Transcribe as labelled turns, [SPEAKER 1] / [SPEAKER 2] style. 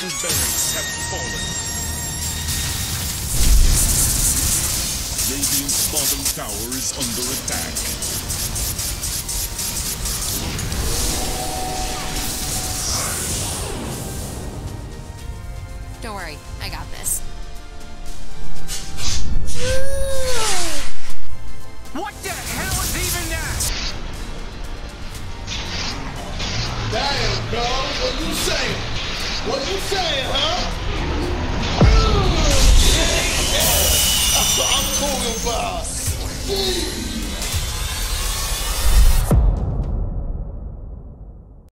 [SPEAKER 1] Have fallen. Radiant's bottom tower is under attack.
[SPEAKER 2] Don't worry, I got this.
[SPEAKER 3] What the hell is even that?
[SPEAKER 4] That say it.